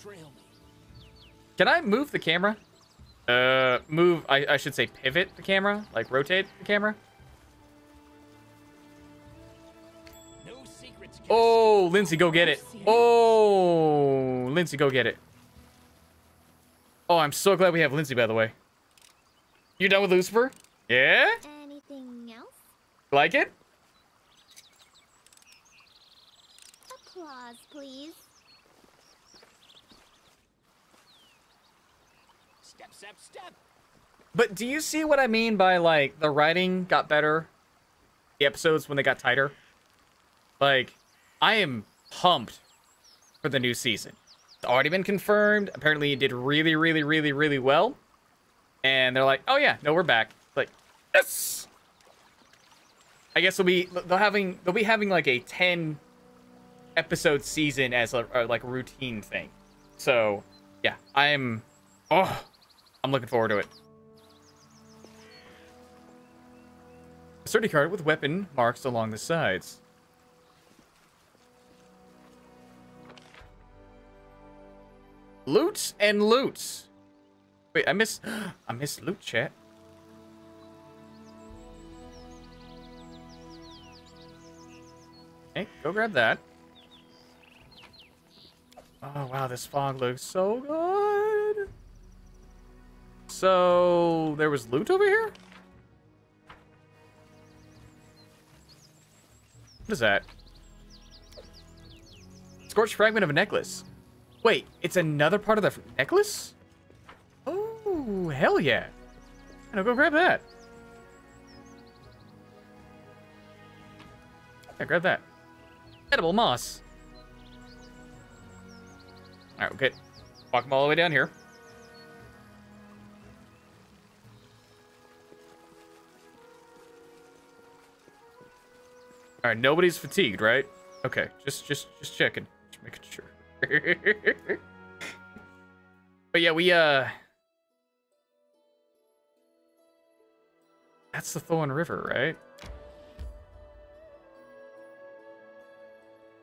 Trail me. Can I move the camera? Uh, move, I, I should say pivot the camera, like rotate the camera. No secrets. Oh, Linzi, go get it. Oh, Linzi, go get it. Oh, I'm so glad we have Linzi, by the way. You done with Lucifer? Yeah? Anything else? Like it? Applause, please. Step, step, step. But do you see what I mean by, like, the writing got better? The episodes when they got tighter? Like, I am pumped for the new season. It's already been confirmed. Apparently, it did really, really, really, really well. And they're like, oh yeah, no, we're back. Like, yes! I guess they'll be they'll having they'll be having like a 10 episode season as a, a like routine thing. So, yeah, I'm oh, I'm looking forward to it. A sturdy card with weapon marks along the sides. Loots and loots. Wait, I miss I miss loot chat. Okay, go grab that. Oh wow, this fog looks so good. So there was loot over here? What is that? Scorched fragment of a necklace. Wait, it's another part of the necklace? Oh, hell yeah. I'll go grab that. Yeah, grab that. Edible moss. Alright, okay. Walk them all the way down here. Alright, nobody's fatigued, right? Okay, just just just checking. Just making sure. but yeah, we uh That's the Thorn River, right?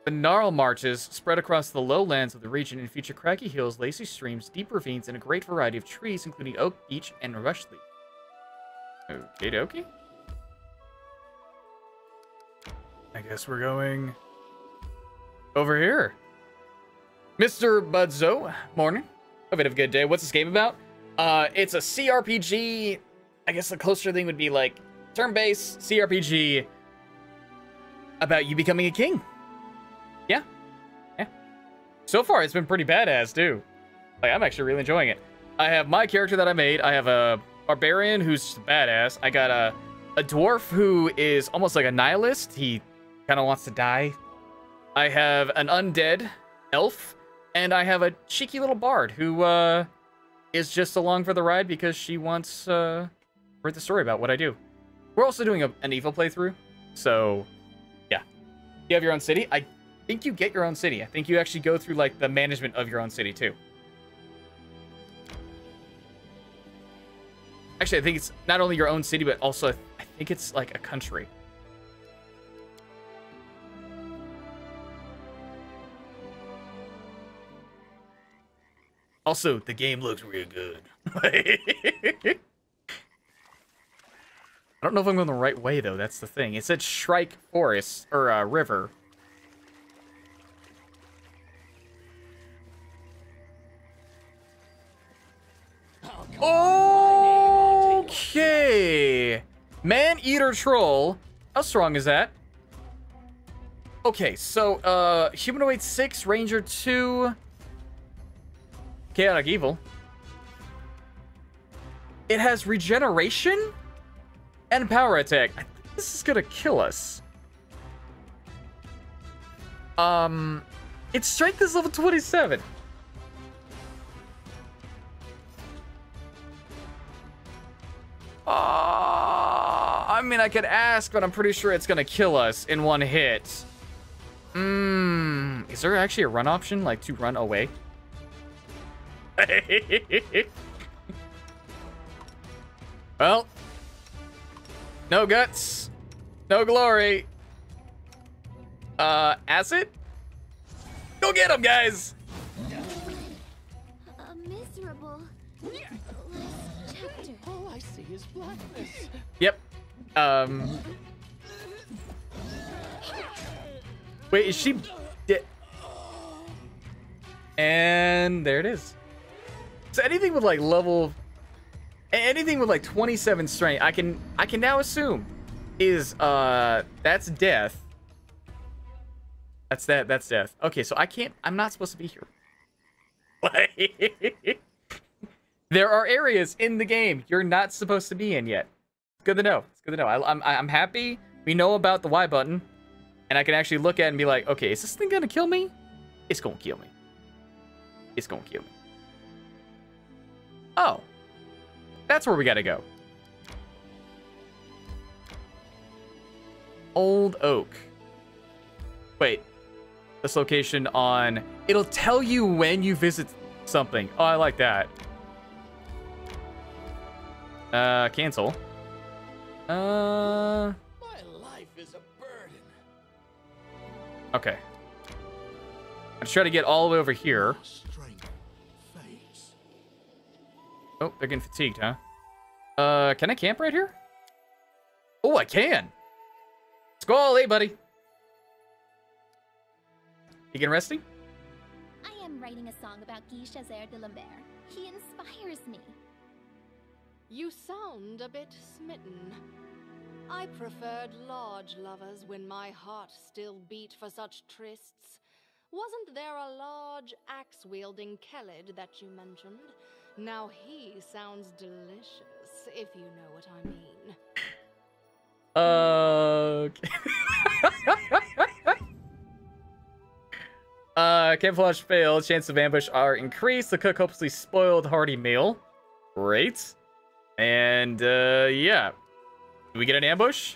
The Gnarl Marches spread across the lowlands of the region and feature craggy hills, lacy streams, deep ravines, and a great variety of trees, including oak, beech, and rush leaf. Okay, dokie. I guess we're going over here. Mr. Budzo, morning. Hope you have a good day. What's this game about? Uh, it's a CRPG. I guess the closer thing would be like turn-based CRPG about you becoming a king. Yeah, yeah. So far, it's been pretty badass too. Like I'm actually really enjoying it. I have my character that I made. I have a barbarian who's badass. I got a a dwarf who is almost like a nihilist. He kind of wants to die. I have an undead elf, and I have a cheeky little bard who uh, is just along for the ride because she wants uh, read the story about what I do. We're also doing a, an evil playthrough, so yeah. You have your own city. I think you get your own city. I think you actually go through like the management of your own city too. Actually, I think it's not only your own city, but also I think it's like a country. Also, the game looks real good. I don't know if I'm going the right way though. That's the thing. It said Shrike Forest or uh, River. Okay. Man Eater Troll. How strong is that? Okay, so uh Humanoid 6, Ranger 2, Chaotic Evil. It has regeneration and power attack. This is gonna kill us. Um, its strength is level 27. Uh, I mean, I could ask, but I'm pretty sure it's gonna kill us in one hit. Mmm, is there actually a run option, like to run away? well, no guts, no glory. Uh, acid? Go get him, guys! A miserable chapter. All I see is blackness. Yep. Um. Wait, is she dead? And there it is. So anything with like level, anything with like 27 strength, I can I can now assume is uh that's death. That's that. That's death. Okay, so I can't. I'm not supposed to be here. there are areas in the game you're not supposed to be in yet. Good to know. It's good to know. I, I'm I'm happy we know about the Y button, and I can actually look at it and be like, okay, is this thing gonna kill me? It's gonna kill me. It's gonna kill me. Oh, that's where we gotta go. Old Oak. Wait, this location on. It'll tell you when you visit something. Oh, I like that. Uh, cancel. Uh, My life is a burden. okay. Let's try to get all the way over here. Strength. Oh, they're getting fatigued, huh? Uh, can I camp right here? Oh, I can. Squall, hey, buddy. You getting resting? I am writing a song about Guy Chazer de Lambert. He inspires me. You sound a bit smitten. I preferred large lovers when my heart still beat for such trysts. Wasn't there a large axe wielding Kellid that you mentioned? Now he sounds delicious, if you know what I mean. Uh. uh, camouflage failed. Chance of ambush are increased. The cook hopelessly spoiled hearty meal. Great. And, uh, yeah. Do we get an ambush?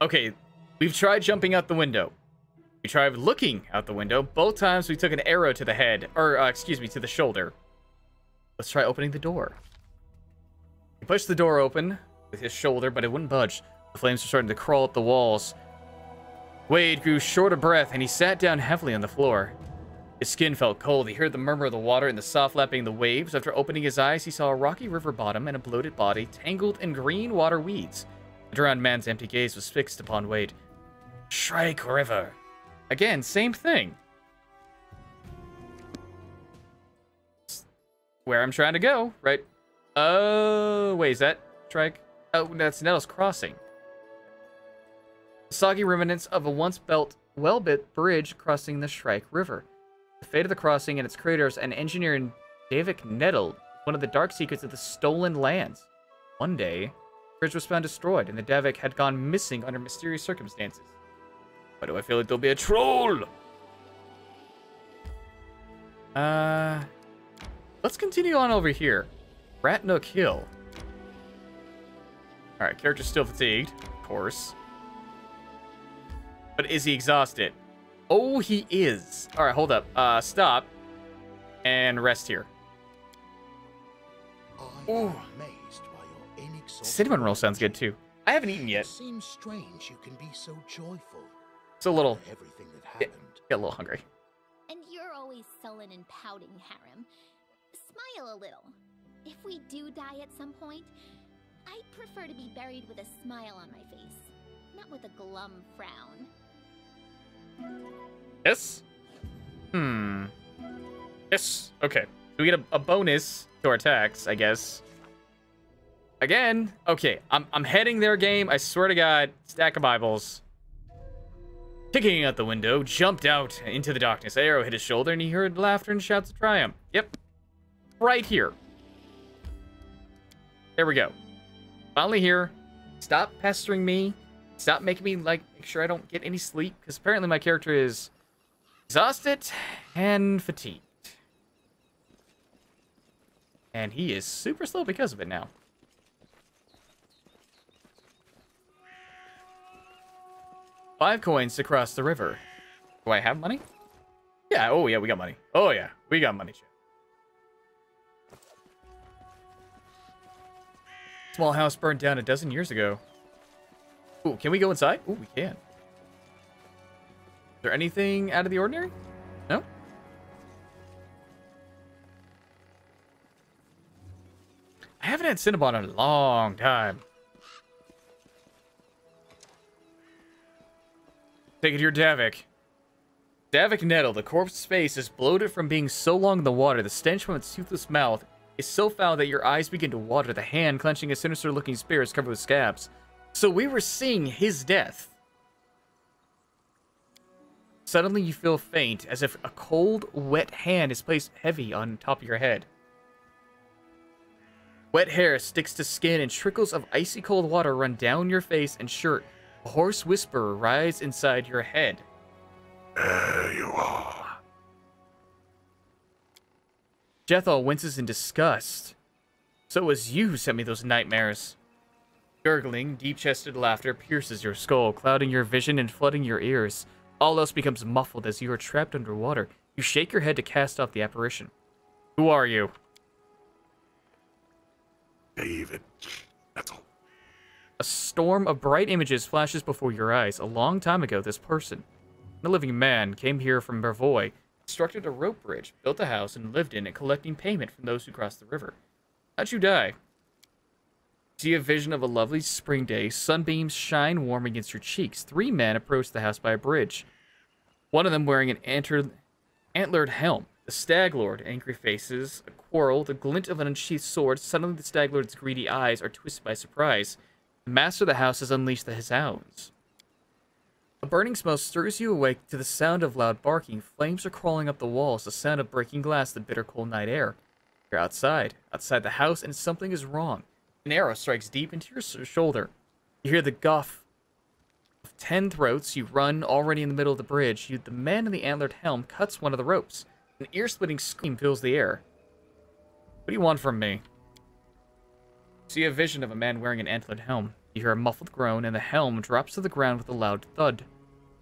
Okay, we've tried jumping out the window. We tried looking out the window. Both times we took an arrow to the head, or, uh, excuse me, to the shoulder. Let's try opening the door. He pushed the door open with his shoulder, but it wouldn't budge. The flames were starting to crawl up the walls. Wade grew short of breath, and he sat down heavily on the floor. His skin felt cold. He heard the murmur of the water and the soft lapping of the waves. After opening his eyes, he saw a rocky river bottom and a bloated body tangled in green water weeds. The drowned man's empty gaze was fixed upon Wade. Shrike River. Again, same thing. Where I'm trying to go, right? Oh, wait, is that Shrike? Oh, that's Nettles Crossing. Soggy remnants of a once built, well built bridge crossing the Shrike River. The fate of the crossing and its creators and engineer Davik Nettle, one of the dark secrets of the stolen lands. One day, the bridge was found destroyed, and the Davik had gone missing under mysterious circumstances. Why do I feel like there'll be a troll? Uh, let's continue on over here. Ratnook Hill. All right, character's still fatigued, of course. But is he exhausted? Oh, he is. All right, hold up. Uh, stop. And rest here. I Ooh. am amazed by your inexhaustible Cinnamon roll sounds good too. I haven't eaten It yet. seems strange you can be so joyful. It's a little, everything that Yeah. happened. get a little hungry. And you're always sullen and pouting, Harrim. Smile a little. If we do die at some point, I'd prefer to be buried with a smile on my face, not with a glum frown. Yes. Hmm. Yes. Okay. So we get a, a bonus to our attacks, I guess. Again. Okay. I'm I'm heading their game. I swear to God. Stack of Bibles. Kicking out the window, jumped out into the darkness. Arrow hit his shoulder, and he heard laughter and shouts of triumph. Yep. Right here. There we go. Finally here. Stop pestering me. Stop making me like make sure I don't get any sleep because apparently my character is exhausted and fatigued. And he is super slow because of it now. Five coins to cross the river. Do I have money? Yeah, oh yeah, we got money. Oh yeah, we got money. Small house burned down a dozen years ago. Ooh, can we go inside? Ooh, we can. Is there anything out of the ordinary? No? I haven't had Cinnabon in a long time. Take it to your Davik. Davik Nettle, the corpse's face is bloated from being so long in the water. The stench from its toothless mouth is so foul that your eyes begin to water. The hand clenching a sinister looking spear is covered with scabs. So we were seeing his death. Suddenly you feel faint, as if a cold, wet hand is placed heavy on top of your head. Wet hair sticks to skin and trickles of icy cold water run down your face and shirt. A hoarse whisper rises inside your head. There you are. Jaethal winces in disgust. So it was you who sent me those nightmares. Gurgling, deep-chested laughter pierces your skull, clouding your vision and flooding your ears. All else becomes muffled as you are trapped underwater. You shake your head to cast off the apparition. Who are you? Davik. That's all. A storm of bright images flashes before your eyes. A long time ago, this person, a living man, came here from Brevoy, constructed a rope bridge, built a house, and lived in it, collecting payment from those who crossed the river. How'd you die? See a vision of a lovely spring day. Sunbeams shine warm against your cheeks. Three men approach the house by a bridge. One of them wearing an antlered, antlered helm. The Stag Lord, angry faces, a quarrel, the glint of an unsheathed sword. Suddenly, the Stag Lord's greedy eyes are twisted by surprise. The master of the house has unleashed his hounds. A burning smell stirs you awake to the sound of loud barking. Flames are crawling up the walls, the sound of breaking glass, the bitter cold night air. You're outside, outside the house, and something is wrong. An arrow strikes deep into your shoulder. You hear the guff of ten throats. You run, already in the middle of the bridge. You, the man in the antlered helm cuts one of the ropes. An ear-splitting scream fills the air. What do you want from me? See a vision of a man wearing an antlered helm. You hear a muffled groan, and the helm drops to the ground with a loud thud.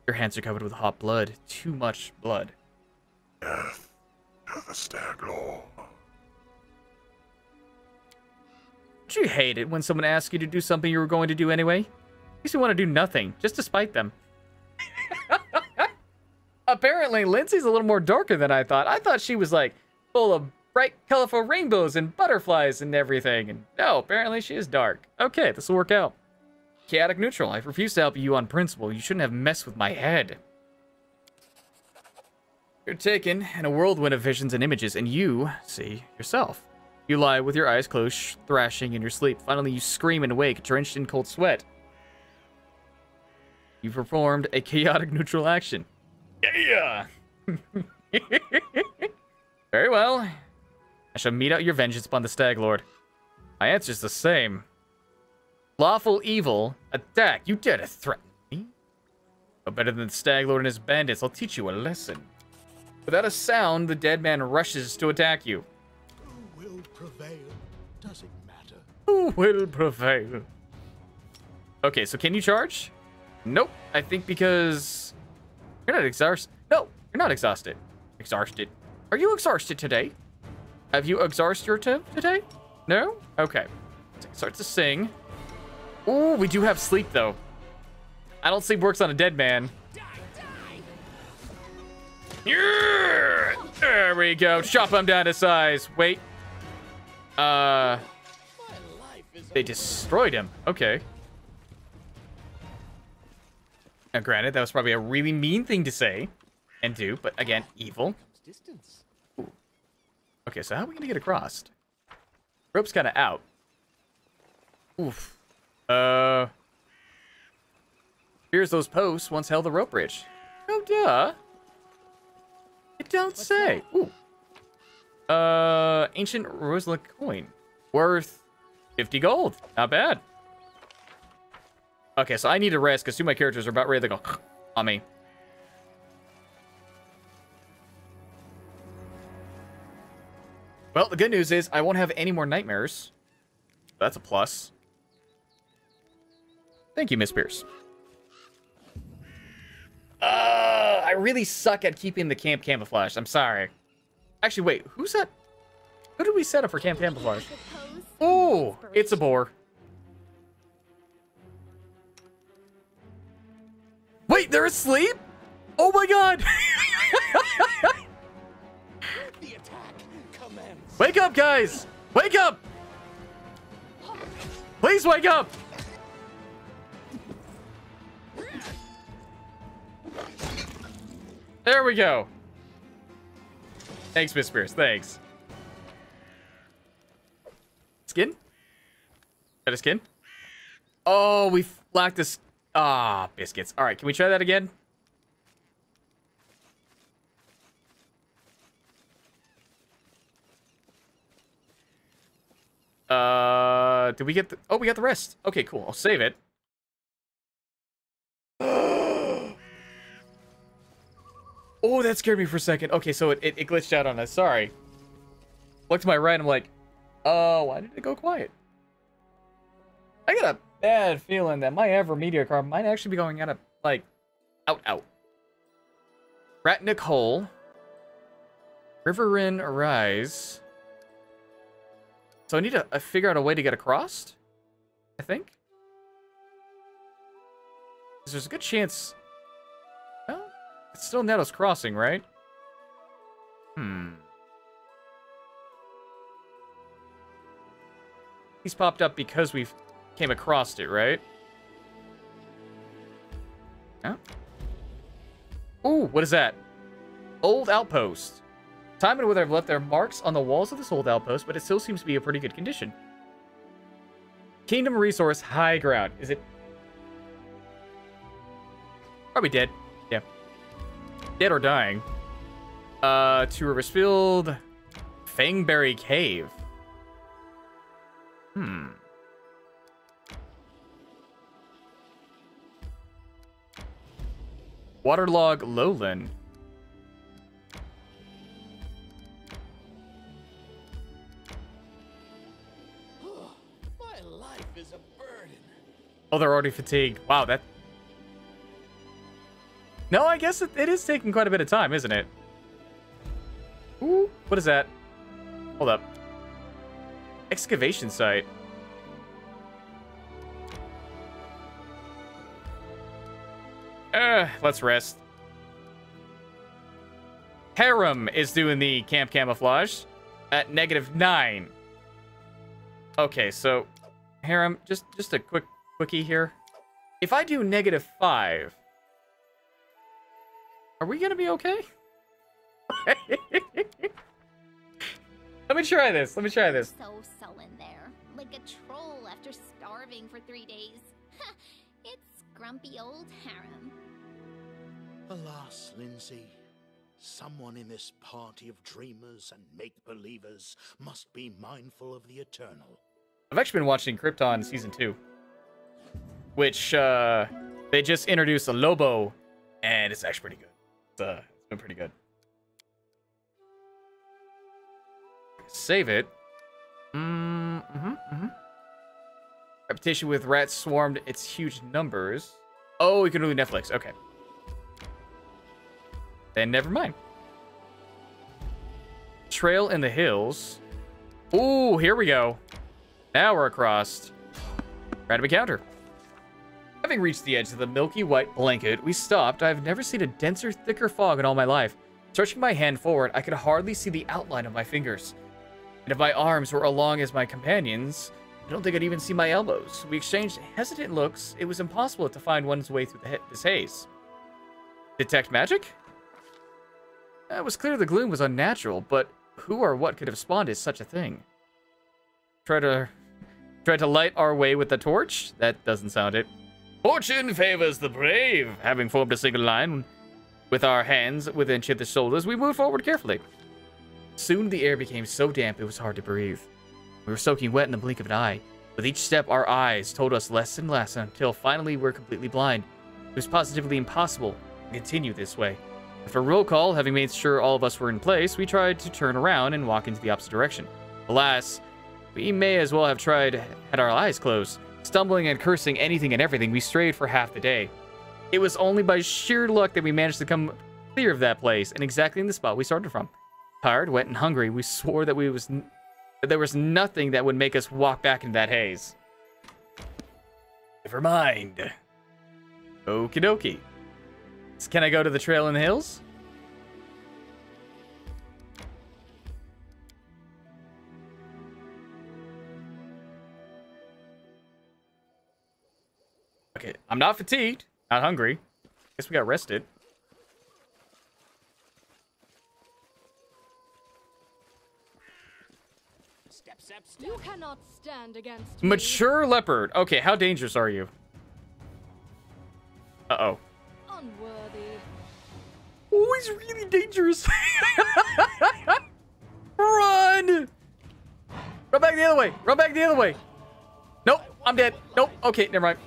Your hands are covered with hot blood. Too much blood. Death to the stag lord. Don't you hate it when someone asks you to do something you were going to do anyway? Makes you want to do nothing, just to spite them. Apparently, Linzi's a little more darker than I thought. I thought she was like full of bright, colorful rainbows and butterflies and everything. And no, apparently she is dark. Okay, this will work out. Chaotic neutral. I refuse to help you on principle. You shouldn't have messed with my head. You're taken in a whirlwind of visions and images, and you see yourself. You lie with your eyes closed, thrashing in your sleep. Finally, you scream and awake, drenched in cold sweat. You performed a chaotic neutral action. Yeah! Very well. I shall mete out your vengeance upon the Stag Lord. My answer's the same. Lawful evil, attack. You dare to threaten me? No better than the Stag Lord and his bandits. I'll teach you a lesson. Without a sound, the dead man rushes to attack you. Who will prevail? Does it matter? Who will prevail? Okay, so can you charge? Nope. I think because you're not exhausted. No, you're not exhausted. Exhausted. Are you exhausted today? Have you exhausted your t- today? No? Okay. It starts to sing. Ooh, we do have sleep though. I don't sleep works on a dead man. Yeah! There we go. Chop him down to size. Wait. Uh, they destroyed him. Okay. Now, granted, that was probably a really mean thing to say and do, but again, evil. Okay, so how are we gonna get across? Rope's kind of out. Oof. Uh. Here's those posts once held the rope bridge. Oh, duh. It don't say. Ooh. Uh, ancient Rosalic coin. Worth 50 gold. Not bad. Okay, so I need to rest because two of my characters are about ready to go on me. Well, the good news is I won't have any more nightmares. That's a plus. Thank you, Miss Pierce. Uh, I really suck at keeping the camp camouflage. I'm sorry. Actually, wait, who's that? Who did we set up for camp camouflage? Oh, it's a boar. Wait, they're asleep? Oh my god! Wake up, guys! Wake up! Please wake up! There we go. Thanks, Miss Spears. Thanks. Skin? Got a skin? Oh, we lacked this. Ah, biscuits. All right, can we try that again? Uh, did we get the... Oh, we got the rest. Okay, cool. I'll save it. oh, that scared me for a second. Okay, so it, it, it glitched out on us. Sorry. Look to my right, I'm like, oh, why did it go quiet? I got a bad feeling that my AverMedia card might actually be going out of, like, out, out. Ratnik Hole. Riverin Arise. So I need to uh, figure out a way to get across, I think. There's a good chance... It's still Nettles Crossing, right? Hmm. He's popped up because we've came across it, right? Yeah. Ooh, what is that? Old outpost. Time and weather have left their marks on the walls of this old outpost, but it still seems to be in pretty good condition. Kingdom resource high ground. Is it? Probably dead. Dead or dying. Uh, to Riversfield, Fangberry Cave. Hmm. Waterlog Lowland. My life is a burden. Oh, they're already fatigued. Wow, that... No, I guess it, it is taking quite a bit of time, isn't it? Ooh, what is that? Hold up. Excavation site. Uh, let's rest. Harrim is doing the camp camouflage at negative nine. Okay, so Harrim, just just a quick quickie here. If I do negative five, are we gonna be okay? Let me try this. Let me try this. So sullen there, like a troll after starving for three days. it's grumpy old Harrim. Alas, Linzi, someone in this party of dreamers and make-believers must be mindful of the eternal. I've actually been watching Krypton season two, which uh, they just introduced a Lobo, and it's actually pretty good. Uh, it's been pretty good. Save it. Mm, mm-hmm, mm-hmm. Reputation with rats swarmed its huge numbers. Oh, we can do Netflix. Okay. Then never mind. Trail in the hills. Ooh, here we go. Now we're across. Random encounter. Having reached the edge of the milky white blanket, we stopped. I've never seen a denser, thicker fog in all my life. Stretching my hand forward, I could hardly see the outline of my fingers. And if my arms were along as my companions, I don't think I'd even see my elbows. We exchanged hesitant looks. It was impossible to find one's way through the this haze. Detect magic? It was clear the gloom was unnatural, but who or what could have spawned such a thing? Try to try to light our way with the torch? That doesn't sound it. Fortune favors the brave. Having formed a single line with our hands within each other's shoulders, we moved forward carefully. Soon the air became so damp it was hard to breathe. We were soaking wet in the blink of an eye. With each step, our eyes told us less and less until finally we were completely blind. It was positively impossible to continue this way. After roll call, having made sure all of us were in place, we tried to turn around and walk into the opposite direction. Alas, we may as well have tried had our eyes closed. Stumbling and cursing anything and everything, we strayed for half the day. It was only by sheer luck that we managed to come clear of that place and exactly in the spot we started from. Tired, wet, and hungry, we swore that we was that there was nothing that would make us walk back into that haze. Never mind. Okie dokie. Can I go to the trail in the hills? Look, I'm not fatigued, not hungry. Guess we got rested. Step, step, step. You cannot stand against me. Mature leopard. Okay, how dangerous are you? Uh-oh. Unworthy. Oh, he's really dangerous. Run! Run back the other way. Run back the other way. Nope, I'm dead. Nope. Okay, never mind.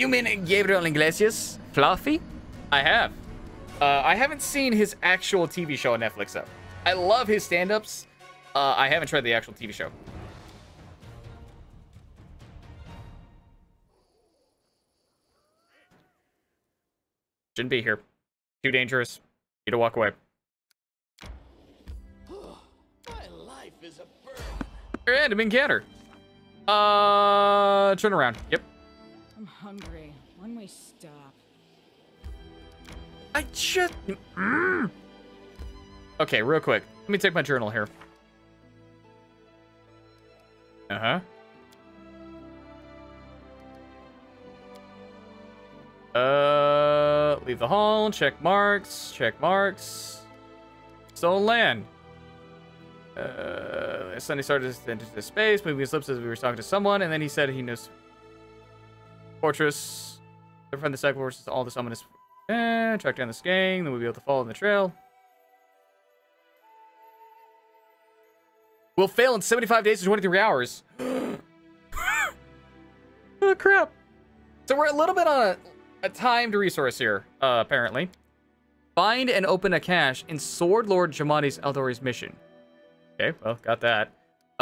You mean Gabriel Iglesias? Fluffy? I have. Uh, I haven't seen his actual TV show on Netflix, though. I love his stand-ups. Uh, I haven't tried the actual TV show. Shouldn't be here. Too dangerous. Need to walk away. My life is a burden. Random encounter. Uh, turn around. Yep. Hungry. When we stop. I just. Mm. Okay, real quick. Let me take my journal here. Uh huh. Uh, leave the hall. Check marks. Check marks. Stolen land. Uh, Sunday started to enter the space, moving his lips as we were talking to someone, and then he said he knows fortress. From the cycle forces all the summoners. Eh, track down this gang, then we'll be able to follow in the trail. We'll fail in 75 days to 23 hours. oh, crap. So we're a little bit on a, a timed resource here, uh, apparently. Find and open a cache in Sword Lord Jamandi's Aldori's mission. Okay, well, got that.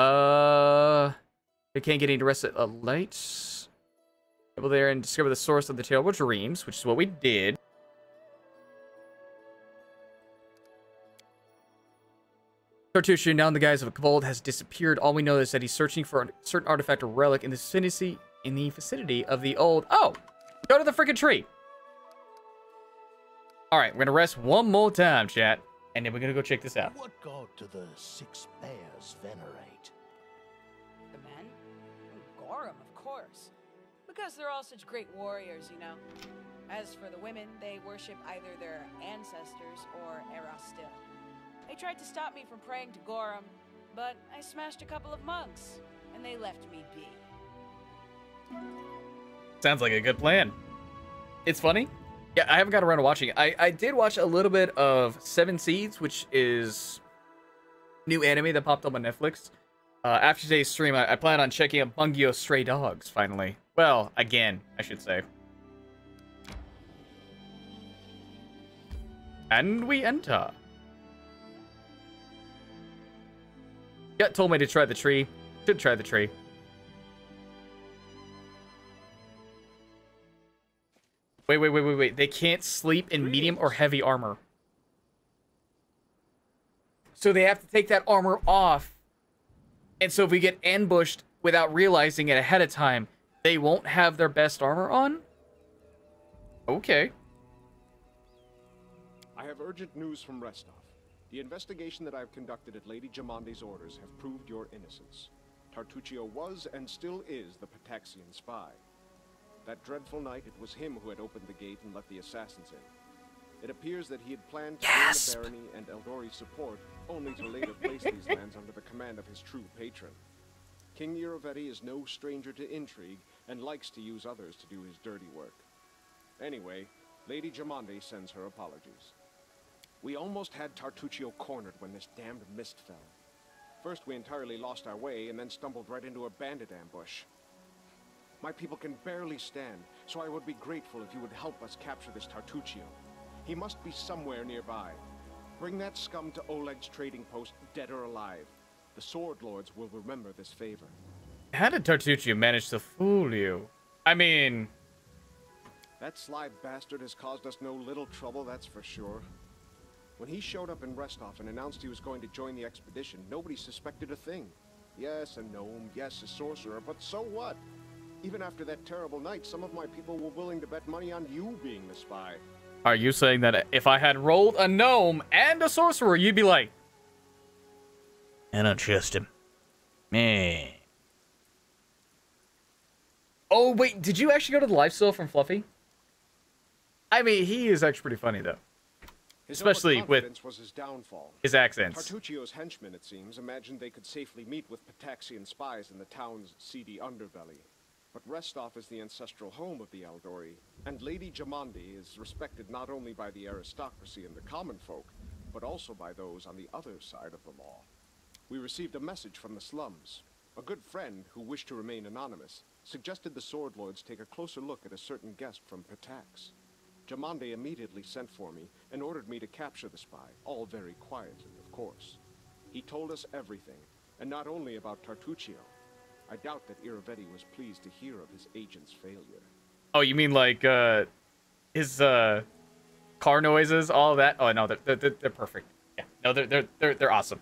Uh, we can't get any rest at uh, lights. There and discover the source of the terrible dreams, which is what we did. Tartuccio, now in the guise of a kobold, has disappeared. All we know is that he's searching for a certain artifact or relic in the vicinity, in the vicinity of the old... Oh! Go to the freaking tree! Alright, we're gonna rest one more time, chat. And then we're gonna go check this out. What god do the six bears venerate? Because they're all such great warriors, you know. As for the women, they worship either their ancestors or Erastil. They tried to stop me from praying to Gorum, but I smashed a couple of monks, and they left me be. Sounds like a good plan. It's funny. Yeah, I haven't got around to watching it. I, I did watch a little bit of Seven Seeds, which is new anime that popped up on Netflix. Uh, after today's stream, I, I plan on checking out Bungo Stray Dogs, finally. Well, again, I should say. And we enter. Gut told me to try the tree. Should try the tree. Wait, wait, wait, wait, wait. They can't sleep in medium or heavy armor. So they have to take that armor off. And so if we get ambushed without realizing it ahead of time, they won't have their best armor on? Okay. I have urgent news from Restov. The investigation that I have conducted at Lady Jamandi's orders have proved your innocence. Tartuccio was and still is the Pitaxian spy. That dreadful night, it was him who had opened the gate and let the assassins in. It appears that he had planned to Yes. gain the barony and Aldori's support, only to later place these lands under the command of his true patron. King Irovetti is no stranger to intrigue and likes to use others to do his dirty work. Anyway, Lady Jamandi sends her apologies. We almost had Tartuccio cornered when this damned mist fell. First, we entirely lost our way and then stumbled right into a bandit ambush. My people can barely stand, so I would be grateful if you would help us capture this Tartuccio. He must be somewhere nearby. Bring that scum to Oleg's trading post, dead or alive. The Sword Lords will remember this favor. How did Tartuccio manage to fool you? I mean, That sly bastard has caused us no little trouble, that's for sure. When he showed up in Restov and announced he was going to join the expedition, nobody suspected a thing. Yes, a gnome, yes, a sorcerer, but so what? Even after that terrible night, some of my people were willing to bet money on you being the spy. are you saying that if I had rolled a gnome and a sorcerer, you'd be like, I don't trust him. Man. Oh wait, did you actually go to the live lifestyle from Fluffy? I mean, he is actually pretty funny though. His Especially with- overconfidence was his downfall. His accents. Tartuccio's henchmen, it seems, imagined they could safely meet with Pitaxian spies in the town's seedy underbelly. But Restov is the ancestral home of the Aldori, and Lady Jamandi is respected not only by the aristocracy and the common folk, but also by those on the other side of the law. We received a message from the slums. A good friend, who wished to remain anonymous, suggested the Sword Lords take a closer look at a certain guest from Pitax. Jamandi immediately sent for me and ordered me to capture the spy, all very quietly, of course. He told us everything, and not only about Tartuccio. I doubt that Irovetti was pleased to hear of his agent's failure. Oh, you mean like uh his uh car noises, all that? Oh no, they're they're, they're perfect. Yeah, no, they're they're they're they're awesome.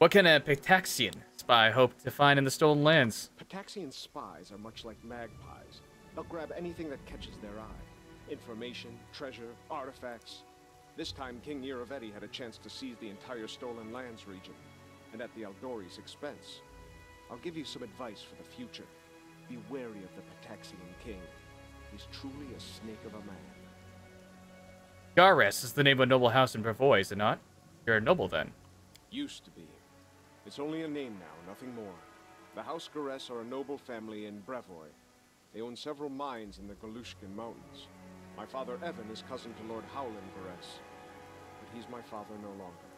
What can a Pitaxian spy hope to find in the stolen lands? Pitaxian spies are much like magpies. They'll grab anything that catches their eye. Information, treasure, artifacts. This time, King Irovetti had a chance to seize the entire Stolen Lands region, and at the Aldori's expense. I'll give you some advice for the future. Be wary of the Pitaxian king. He's truly a snake of a man. Garess is the name of a noble house in Brevoy, is it not? You're a noble then. Used to be. It's only a name now, nothing more. The House Garess are a noble family in Brevoy. They own several mines in the Golushkin Mountains. My father Evan is cousin to Lord Howland Garess, but he's my father no longer.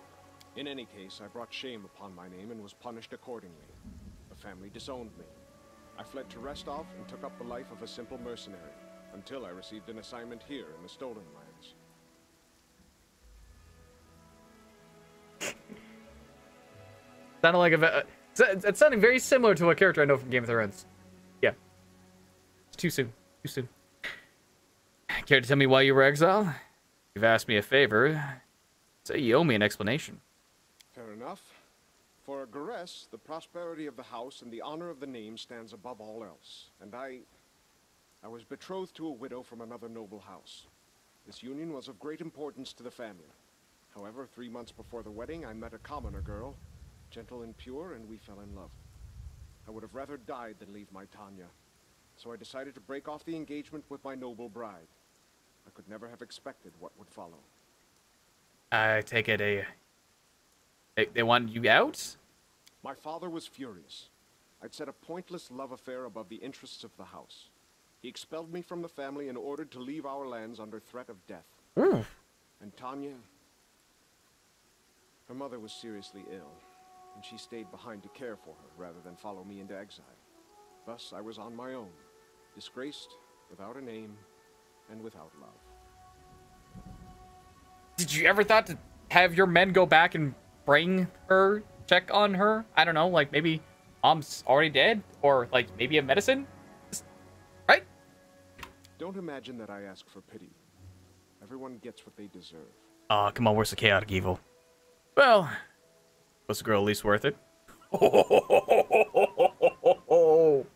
In any case, I brought shame upon my name and was punished accordingly. The family disowned me. I fled to Restov and took up the life of a simple mercenary, until I received an assignment here in the Stolen Lands. Sounded like a. uh, It's it's sounding very similar to a character I know from Game of Thrones. Yeah. It's too soon. Too soon. Care to tell me why you were exiled? You've asked me a favor. So you owe me an explanation. Fair enough. For Garess, the prosperity of the house and the honor of the name stands above all else. And I... I was betrothed to a widow from another noble house. This union was of great importance to the family. However, three months before the wedding, I met a commoner girl, gentle and pure, and we fell in love. I would have rather died than leave my Tanya. So I decided to break off the engagement with my noble bride. I could never have expected what would follow. I take it a. They, they want you out? My father was furious. I'd set a pointless love affair above the interests of the house. He expelled me from the family and ordered to leave our lands under threat of death. Ooh. And Tanya... Her mother was seriously ill, and she stayed behind to care for her rather than follow me into exile. Thus, I was on my own, disgraced, without a name, and without love. Did you ever thought to have your men go back and bring her, check on her? I don't know, like maybe mom's already dead, or like maybe a medicine, Just- right? Don't imagine that I ask for pity. Everyone gets what they deserve. Aw, come on, where's the chaotic evil? Well, was the girl at least worth it?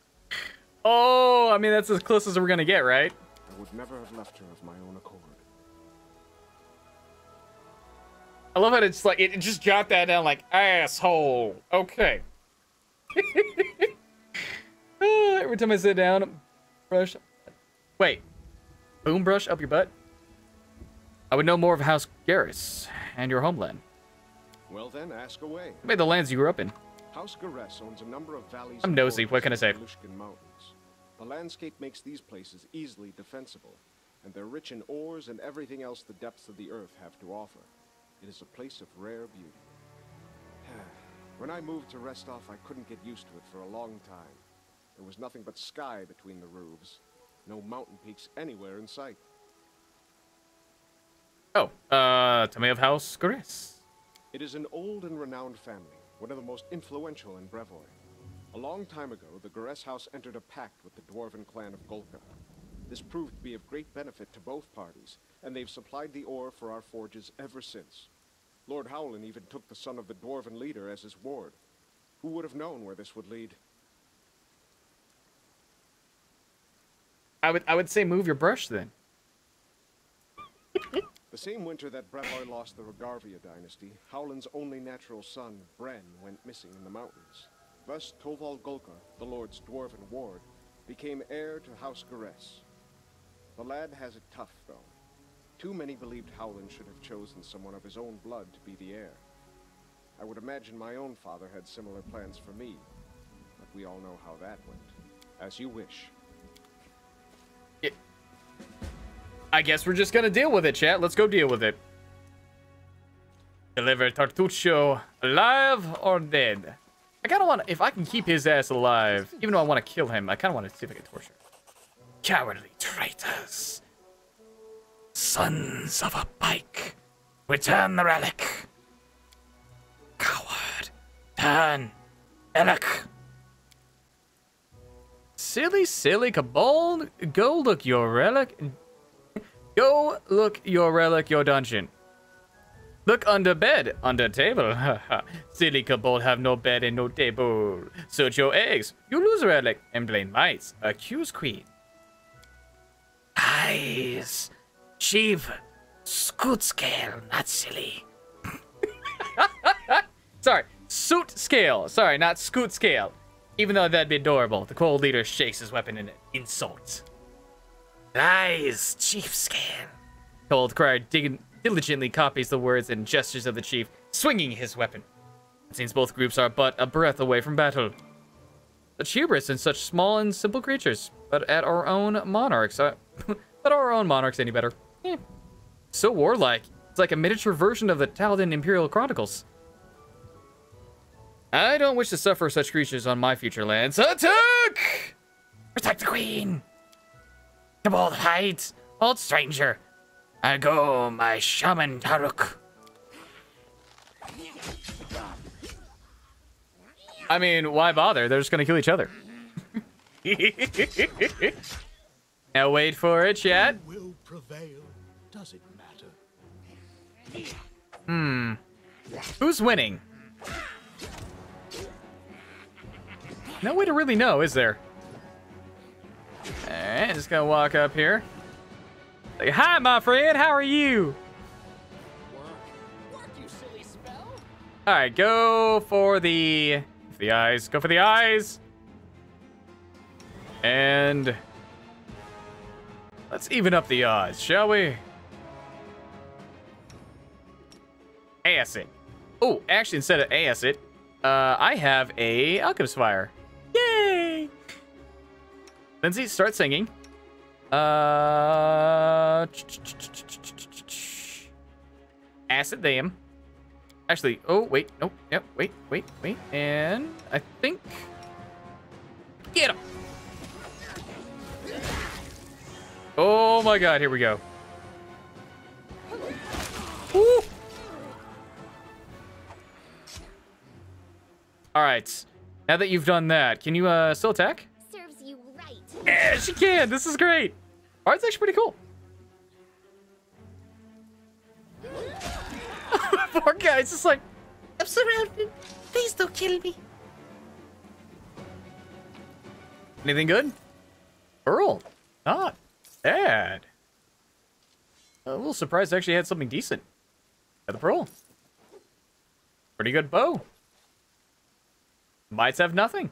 Oh, I mean that's as close as we're gonna get, right? I would never have left her of my own accord. I love how it's like it it just got that down like asshole. Okay. Ah, Every time I sit down, brush. Wait, boom brush up your butt. I would know more of House Garess and your homeland. Well then, ask away. Maybe the lands you grew up in. House Garess owns a number of valleys. I'm nosy, what can I say? the Aleutian Mountains. The landscape makes these places easily defensible, and they're rich in ores and everything else the depths of the earth have to offer. It is a place of rare beauty. when I moved to Restov, I couldn't get used to it for a long time. There was nothing but sky between the roofs, no mountain peaks anywhere in sight. Oh, uh, tell me of House Garess. It is an old and renowned family, one of the most influential in Brevoy. A long time ago, the Garess house entered a pact with the dwarven clan of Golka. This proved to be of great benefit to both parties, and they've supplied the ore for our forges ever since. Lord Howland even took the son of the dwarven leader as his ward. Who would have known where this would lead? I would I would say move your brush then. The same winter that Brevoy lost the Rogarvia dynasty, Howland's only natural son, Bren, went missing in the mountains. Thus, Toval Golka, the Lord's dwarven ward, became heir to House Garess. The lad has it tough, though. Too many believed Howland should have chosen someone of his own blood to be the heir. I would imagine my own father had similar plans for me, but we all know how that went. As you wish. I guess we're just gonna deal with it, chat. Let's go deal with it. Deliver Tartuccio alive or dead? I kind of want to, if I can keep his ass alive, even though I want to kill him, I kind of want to see if I can torture. Cowardly traitors. Sons of a pike. Return the relic. Coward. Turn. Relic. Silly, silly Kobold. Go look your relic. Go look your relic, your dungeon. Look under bed, under table. Silly kobold have no bed and no table. Search your eggs. You lose relic and blame mice. Accuse queen. Eyes. Chief. Scoot scale, not silly. Sorry, Sootscale. Sorry, not scoot scale. Even though that'd be adorable, the cold leader shakes his weapon in insult. Lies, chief scale. Cold Crier dig- diligently copies the words and gestures of the chief, swinging his weapon. It seems both groups are but a breath away from battle. Such hubris in such small and simple creatures, but at our own monarchs. Uh, but are our own monarchs any better? Eh. So warlike. It's like a miniature version of the Taldan Imperial Chronicles. I don't wish to suffer such creatures on my future lands. Attack! Protect the queen! Cabal hides! Old stranger! I go, my shaman Taruk. I mean, why bother? They're just gonna kill each other. now wait for it, chat. Will prevail? Does it matter? Hmm. Who's winning? No way to really know, is there? Alright, just gonna walk up here. Say, hi, my friend, how are you? Alright, go for the... The eyes. Go for the eyes. And... Let's even up the odds, shall we? Acid. Oh, actually, instead of acid, uh, I have a alchemist fire. Yay! Linzi, start singing. Uh, acid them. Actually, oh wait, nope, yep, wait, wait, wait, and I think get him. Oh my God, here we go. All right, now that you've done that, can you uh still attack? Serves you right. Yeah, she can. This is great. Art's actually pretty cool. Poor guy. It's just like, I'm surrounded. Please don't kill me. Anything good? Earl. Not bad. A little surprised I actually had something decent. At the pearl. Pretty good bow. Mites have nothing.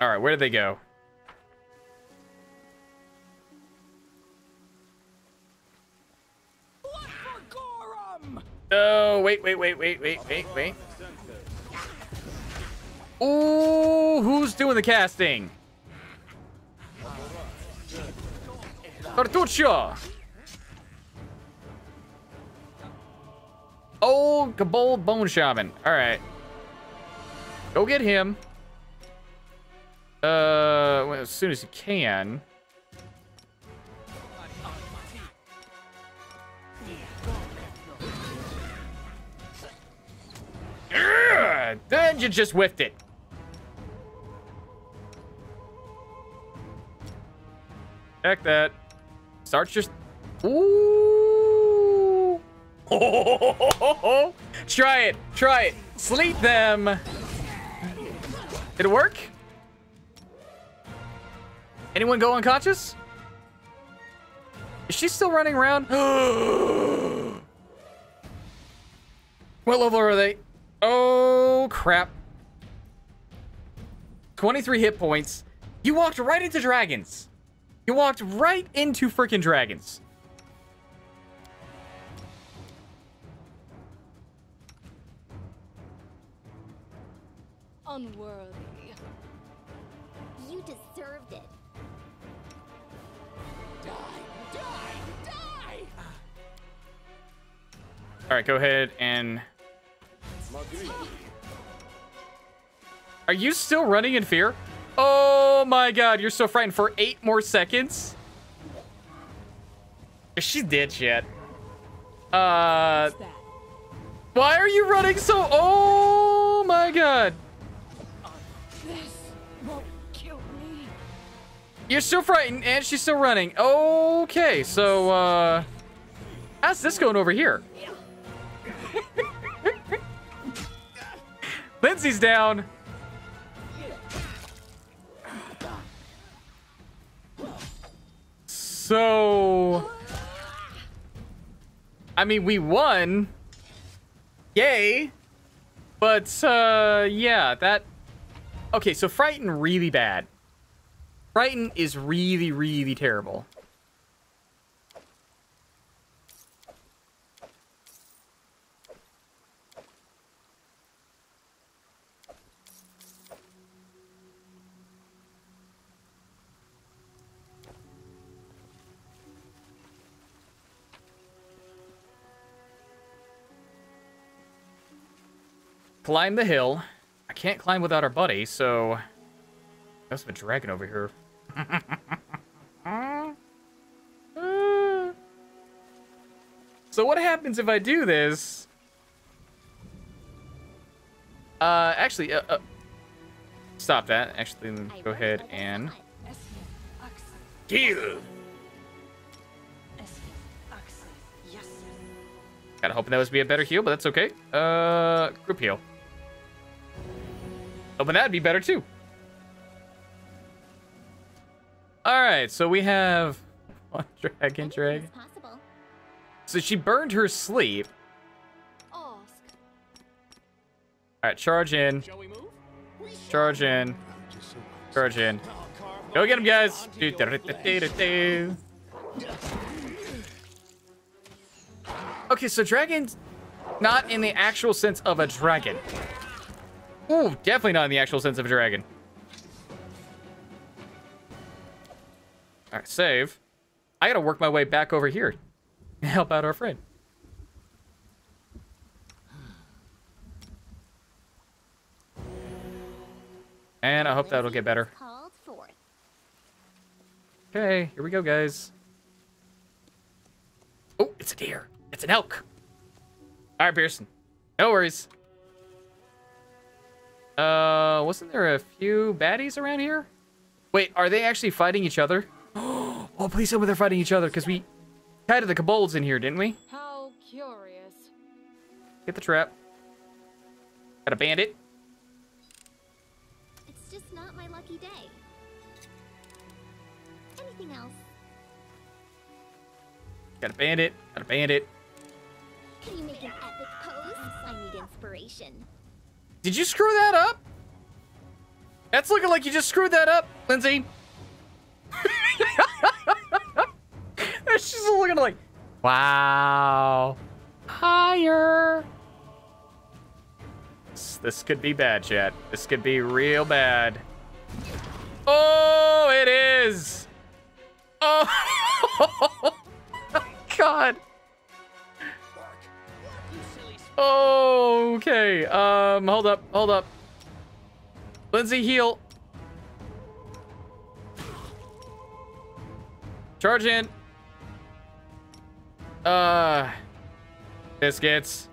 All right, where did they go? Oh, wait, wait, wait, wait, wait, wait, wait. Ooh, who's doing the casting? Tartuccio. Oh, Kobold Bone Shaman. All right. Go get him. Uh, well, as soon as you can. Then you just whiffed it. Check that. Start just. Ooh. try it. Try it. Sleep them. Did it work? Anyone go unconscious? Is she still running around? what level are they? Oh, crap. 23 hit points. You walked right into dragons. You walked right into freaking dragons. Unworthy. You deserved it. Die! Die! Die! All right, go ahead and... Are you still running in fear? Oh my god, you're so frightened for eight more seconds? She's dead shit. Uh... Why are you running so... Oh my god. You're still frightened and she's still running. Okay, so, uh... How's this going over here? Linzi's down. So... I mean, we won. Yay. But, uh, yeah, that... Okay, so Frighten really bad. Frighten is really, really terrible. Climb the hill. I can't climb without our buddy, so... There's a dragon over here. so what happens if I do this? Uh, actually, uh, uh stop that. Actually, go ahead and kill. Kinda hoping that was be a better heal, but that's okay. Uh, group heal. Hoping that'd be better too. All right, so we have one dragon, Anything dragon. So she burned her sleep. Ask. All right, charge in, Shall we move? charge in, charge in. Go get him, guys. Okay, so dragon's not in the actual sense of a dragon. Ooh, definitely not in the actual sense of a dragon. All right, save. I gotta work my way back over here and help out our friend. And I hope that'll get better. Okay, here we go, guys. Oh, it's a deer. It's an elk. All right, Pearson. No worries. Uh, wasn't there a few baddies around here? Wait, are they actually fighting each other? Oh, please tell me they're fighting each other, because we had the kobolds in here, didn't we? How curious. Get the trap. Got a bandit. It's just not my lucky day. Anything else? Got a bandit. Got a bandit. Can you make an epic pose? I need inspiration. Did you screw that up? That's looking like you just screwed that up, Linzi. She's looking like, wow, higher. This, this could be bad, chat. This could be real bad. Oh, it is. Oh, God. Okay. Um, hold up, hold up. Linzi, heal. Charge in. Uh, biscuits.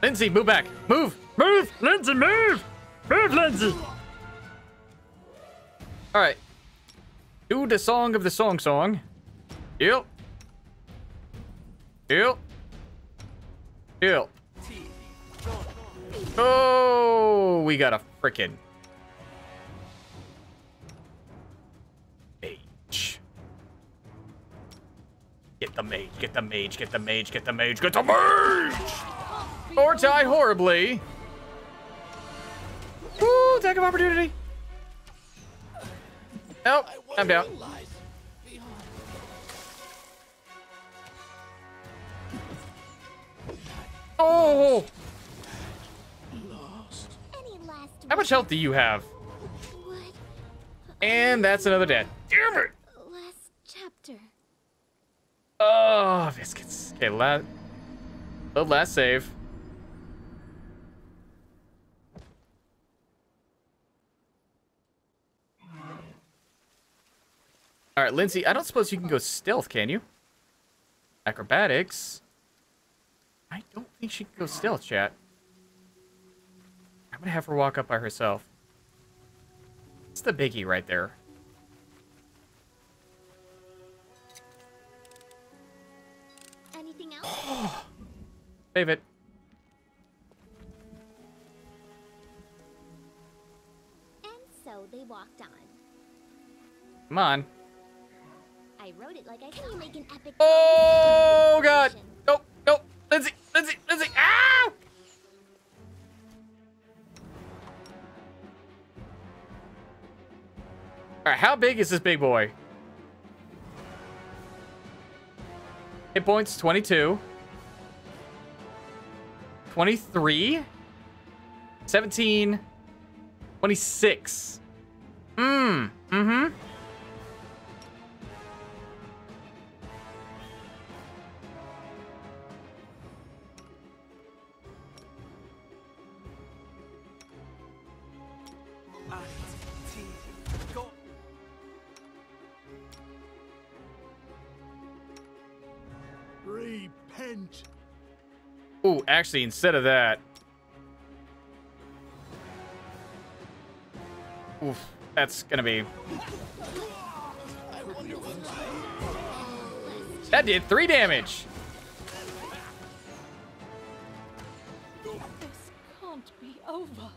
Linzi, move back. Move. Move. Linzi, move. Move, Linzi. All right. Do the song of the song song. Yep. Yep. Yep. Oh, we got a frickin' mage. Get the mage, get the mage, get the mage, get the mage, get the mage! Or die horribly. Woo, attack of opportunity. Nope, I I'm down. what lies beyond. Oh! Any last How much health do you have? And that's another dead. Damn it! last chapter. Oh, biscuits. Okay, last, the last save. All right, Linzi, I don't suppose you can go stealth, can you? Acrobatics. I don't think she can go stealth, chat. I'm gonna have her walk up by herself. It's the biggie right there. Anything else? Save it. and so they walked on. Come on. I wrote it like I can you make an epic Oh god! Alright, how big is this big boy? Hit points 22. 23. 17. 26. Mmm. Mm-hmm. Actually, instead of that. Oof, that's gonna be. That did three damage. This can't be over.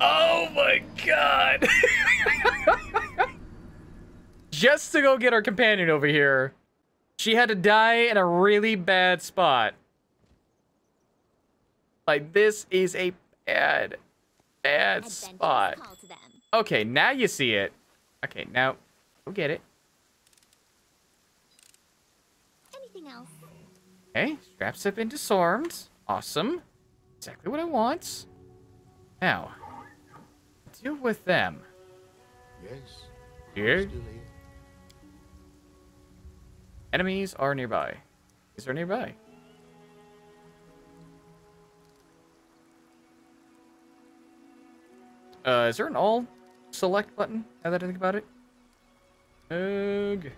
Oh my god. Just to go get our companion over here, she had to die in a really bad spot. Like, this is a bad, bad spot. call to them. Okay, now you see it. Okay, now go get it. Anything else? Okay, straps have been disarmed. Awesome. Exactly what I want. Now, deal with them. Yes. Here. Enemies are nearby. Is there nearby? Uh, is there an all select button? Now that I think about it. Ugh.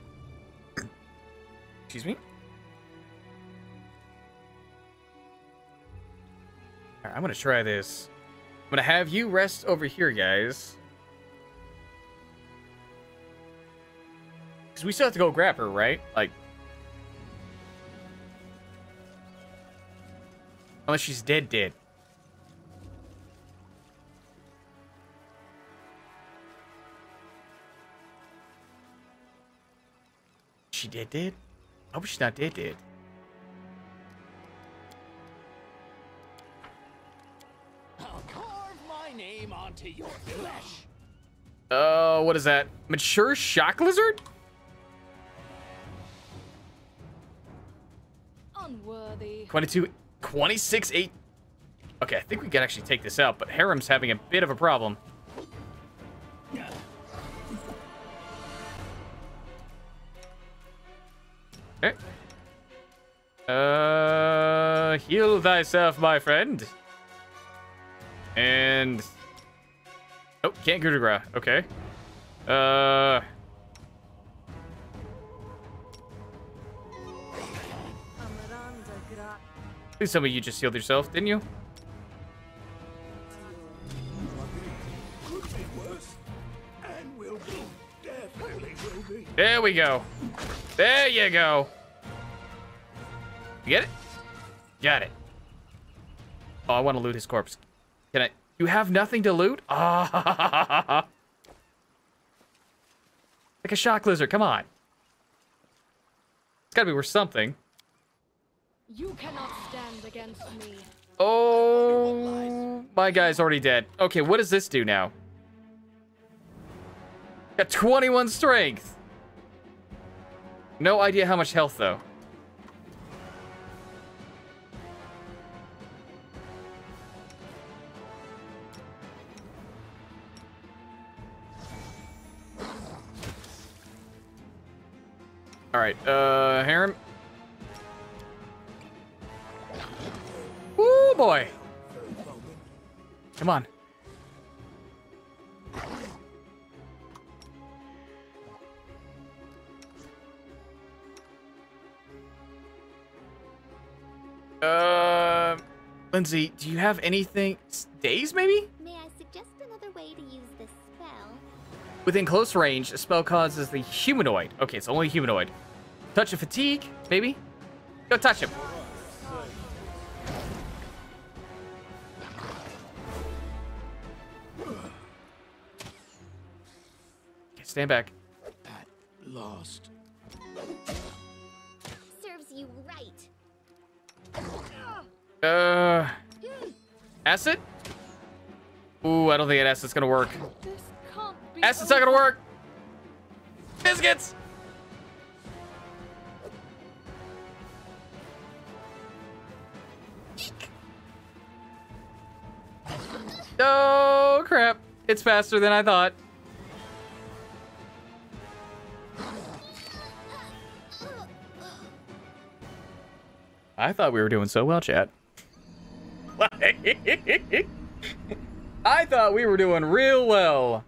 Excuse me. I'm gonna try this. I'm gonna have you rest over here, guys. Because we still have to go grab her, right? Like, Unless she's dead, dead. She dead, dead? I hope she's not dead, dead. I'll carve my name onto your flesh. Uh, what is that? Mature shock lizard? Unworthy. 22, 26, 8. Okay, I think we can actually take this out, but Harrim's having a bit of a problem. Okay. Uh, heal thyself, my friend. And... Oh, can't coup de grace. Okay. Uh... Please tell me you just healed yourself, didn't you? There we go. There you go. You get it? Got it. Oh, I want to loot his corpse. Can I? You have nothing to loot? Ah. like a shock lizard. Come on. It's gotta be worth something. You cannot. Oh, my guy's already dead. Okay, what does this do now? Got 21 strength. No idea how much health, though. All right, uh, Harrim. Woo, boy. Come on. Uh, Linzi, do you have anything? Days, maybe? May I suggest another way to use this spell? Within close range, a spell causes the humanoid. Okay, it's only humanoid. Touch of fatigue, maybe? Go touch him. Stand back. At last. Serves you right. Uh, acid? Ooh, I don't think that acid's gonna work. This can't be. Acid's not gonna work. Biscuits. Oh crap! It's faster than I thought. I thought we were doing so well, chat. I thought we were doing real well.